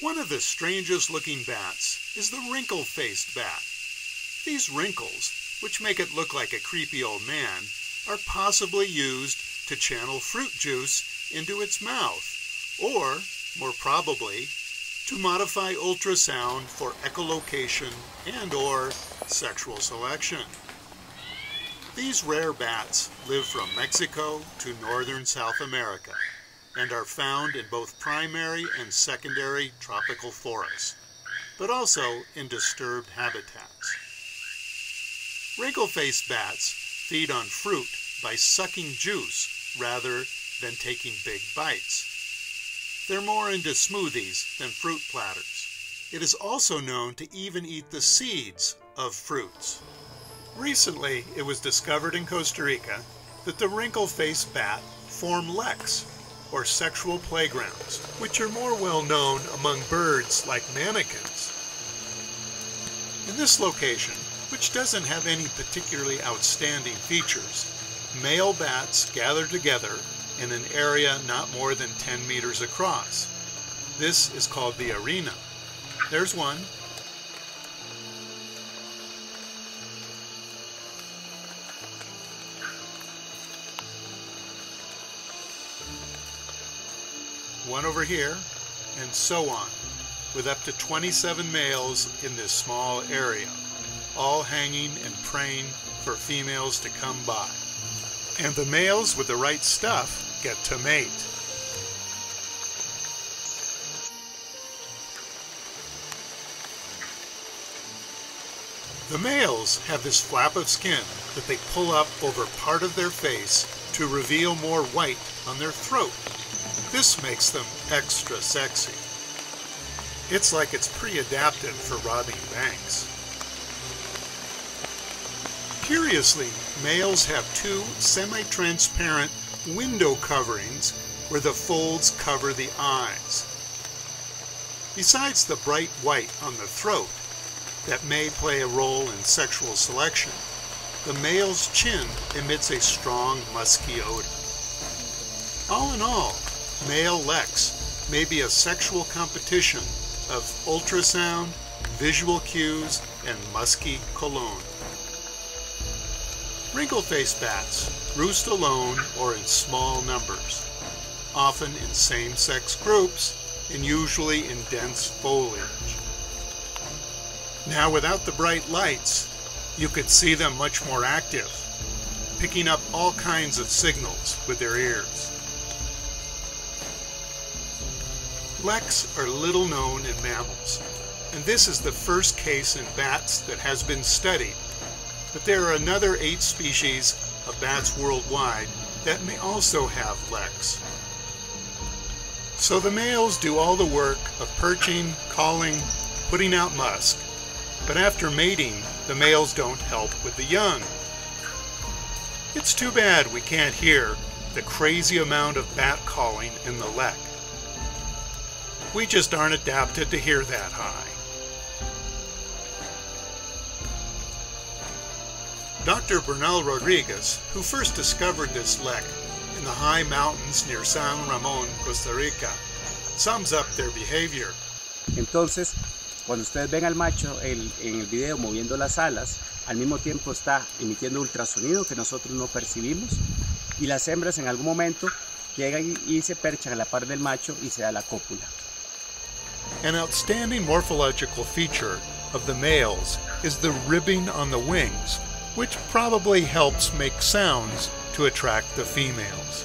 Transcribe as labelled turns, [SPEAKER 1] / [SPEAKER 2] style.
[SPEAKER 1] One of the strangest looking bats is the wrinkle-faced bat. These wrinkles, which make it look like a creepy old man, are possibly used to channel fruit juice into its mouth, or, more probably, to modify ultrasound for echolocation and or sexual selection. These rare bats live from Mexico to northern South America and are found in both primary and secondary tropical forests, but also in disturbed habitats. Wrinkle-faced bats feed on fruit by sucking juice rather than taking big bites. They're more into smoothies than fruit platters. It is also known to even eat the seeds of fruits. Recently, it was discovered in Costa Rica that the wrinkle-faced bat form leks, or sexual playgrounds, which are more well known among birds like manakins. In this location, which doesn't have any particularly outstanding features, male bats gather together in an area not more than 10 meters across. This is called the arena. There's one. One over here, and so on, with up to 27 males in this small area, all hanging and praying for females to come by. And the males with the right stuff get to mate. The males have this flap of skin that they pull up over part of their face to reveal more white on their throat. This makes them extra sexy. It's like it's pre-adapted for robbing banks. Curiously, males have two semi-transparent window coverings where the folds cover the eyes. Besides the bright white on the throat that may play a role in sexual selection, the male's chin emits a strong musky odor. All in all, male leks may be a sexual competition of ultrasound, visual cues, and musky cologne. Wrinkle-faced bats roost alone or in small numbers, often in same-sex groups and usually in dense foliage. Now without the bright lights, you could see them much more active, picking up all kinds of signals with their ears. Leks are little known in mammals, and this is the first case in bats that has been studied but there are another eight species of bats worldwide that may also have leks. So the males do all the work of perching, calling, putting out musk, but after mating, the males don't help with the young. It's too bad we can't hear the crazy amount of bat calling in the lek. We just aren't adapted to hear that high. Dr. Bernal Rodriguez, who first discovered this lek in the high mountains near San Ramon, Costa Rica, sums up their behavior.
[SPEAKER 2] Entonces, cuando ustedes ven al macho en el video moviendo las alas, al mismo tiempo está emitiendo ultrasonido que nosotros no percibimos y las hembras en algún momento llegan y se perchan a la par del macho y se da la cópula.
[SPEAKER 1] An outstanding morphological feature of the males is the ribbing on the wings which probably helps make sounds to attract the females.